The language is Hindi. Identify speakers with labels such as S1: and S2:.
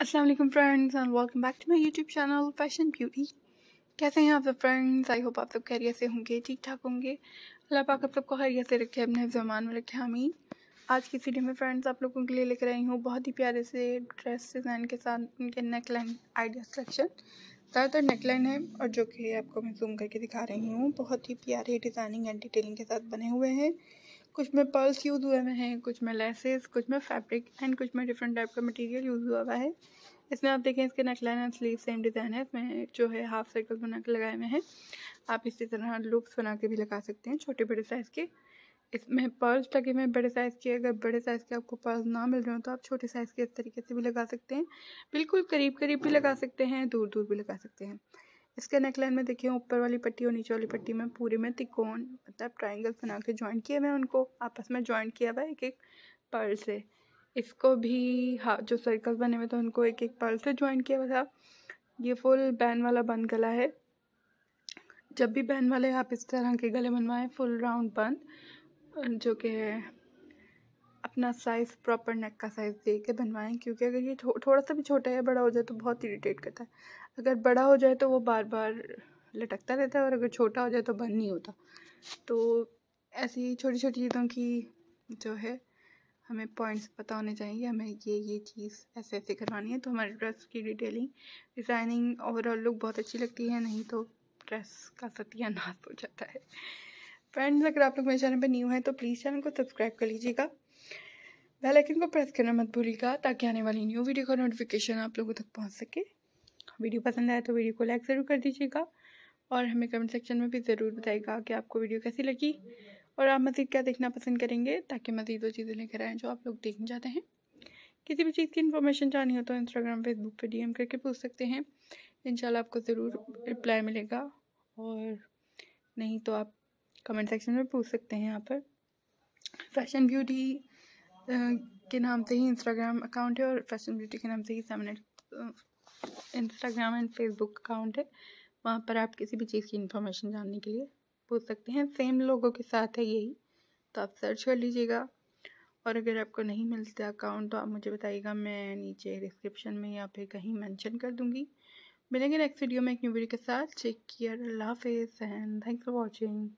S1: वालेकुम friends and welcome back to my YouTube channel fashion beauty कैसे हैं आप सब फ्रेंड्स आई होप आप सब खैरियत से होंगे ठीक ठाक होंगे। अल्लाह पाक आप सबको खैरियत से रखे, अपने जमान में रखे हमीन आज की वीडियो में फ्रेंड्स आप लोगों के लिए लेकर आई हूँ बहुत ही प्यारे से ड्रेस डिज़ाइन के साथ उनके नेक लाइन आइडिया सेलेक्शन ज़्यादातर नेकलाइन है और जो कि आपको मैं जूम करके दिखा रही हूँ। बहुत ही प्यारे डिज़ाइनिंग एंड डिटेलिंग के साथ बने हुए हैं। कुछ में पर्ल्स यूज़ हुए हुए हैं, कुछ में लेसेस, कुछ में फैब्रिक, एंड कुछ में डिफरेंट टाइप का मटेरियल यूज़ हुआ हुआ है। इसमें आप देखें, इसके neckline and sleeve same design है। इसमें जो है हाफ़ सर्कल बना के लगाए हुए हैं। आप इसी तरह लुक्स बना के भी लगा सकते हैं, छोटे बड़े साइज़ के। इसमें पर्ल्स लगे हुए बड़े साइज़ के। अगर बड़े साइज़ के आपको पर्ल्स ना मिल रहे हो तो आप छोटे साइज़ के इस तरीके से भी लगा सकते हैं। बिल्कुल करीब करीब भी लगा सकते हैं दूर दूर भी लगा सकते हैं। इसके नेकलाइन में देखिए, ऊपर वाली पट्टी और नीचे वाली पट्टी में पूरे में तिकोन मतलब ट्राइंगल बना के ज्वाइन किए हुए हैं उनको। आपस में ज्वाइन किया हुआ है एक एक पर्ल से। इसको भी हाँ जो सर्कल बने हुए थे, उनको एक एक पर्ल से ज्वाइन किया हुआ था। ये फुल बैन वाला बंद गला है। जब भी बैन वाले आप इस तरह के गले बनवाएँ फुल राउंड बंद जो कि अपना साइज़ प्रॉपर नेक का साइज़ दे के बनवाएँ क्योंकि अगर ये थो, थोड़ा सा भी छोटा या बड़ा हो जाए तो बहुत इरीटेट करता है। अगर बड़ा हो जाए तो वो बार बार लटकता रहता है और अगर छोटा हो जाए तो बंद नहीं होता। तो ऐसी छोटी छोटी चीज़ों की जो है हमें पॉइंट्स पता होने चाहिए हमें ये ये चीज़ ऐसे ऐसे करवानी है। तो हमारे ड्रेस की डिटेलिंग डिज़ाइनिंग ओवरऑल लुक बहुत अच्छी लगती है नहीं तो ड्रेस का सत्यानाश हो जाता है। फ्रेंड्स अगर आप लोग मेरे चैनल पर न्यू हैं तो प्लीज़ चैनल को सब्सक्राइब कर लीजिएगा। बेल आइकन को प्रेस करना मत भूलिएगा, ताकि आने वाली न्यू वीडियो का नोटिफिकेशन आप लोगों तक पहुँच सके। वीडियो पसंद आए तो वीडियो को लाइक ज़रूर कर दीजिएगा, और हमें कमेंट सेक्शन में भी ज़रूर बताइएगा कि आपको वीडियो कैसी लगी। और आप मज़ीद क्या देखना पसंद करेंगे, ताकि मज़ीद वो चीज़ें लेकर आएँ जो आप लोग देखना चाहते हैं। किसी भी चीज़ की इन्फॉर्मेशन चाहनी हो तो इंस्टाग्राम फेसबुक पर डी करके पूछ सकते हैं। इन आपको ज़रूर रिप्लाई मिलेगा, और नहीं तो आप कमेंट सेक्शन में पूछ सकते हैं यहाँ पर। फ़ैशन ब्यूटी के नाम से ही इंस्टाग्राम अकाउंट है और फ़ैशन ब्यूटी के नाम से ही seven Instagram and Facebook account है। वहाँ पर आप किसी भी चीज़ की इन्फॉर्मेशन जानने के लिए पूछ सकते हैं। सेम लोगों के साथ है यही तो आप सर्च कर लीजिएगा। और अगर आपको नहीं मिलता अकाउंट तो आप मुझे बताइएगा, मैं नीचे डिस्क्रिप्शन में या फिर कहीं मेंशन कर दूँगी। मिलेंगे नेक्स्ट वीडियो में एक न्यू वीडियो के साथ। चेक कियर अल्लाह हाफिज़ एंड थैंक्स फॉर वॉचिंग